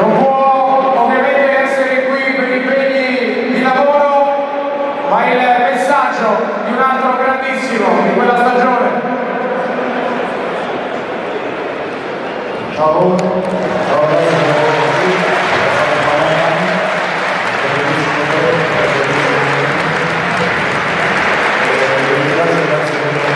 non può ovviamente essere qui per impegni di lavoro, ma il messaggio di un altro grandissimo di quella stagione. Ciao. Ciao. Grazie, grazie per